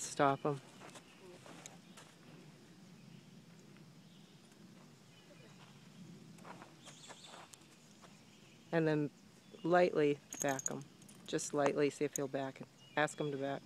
stop them. And then lightly back him. Just lightly, see if he'll back. Ask him to back.